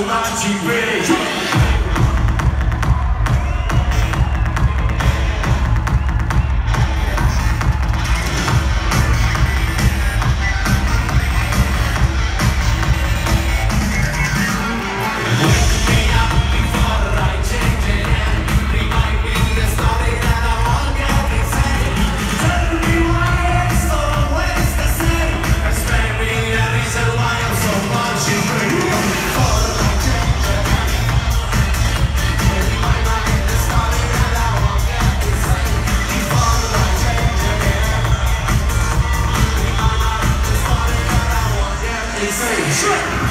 much in insane shit.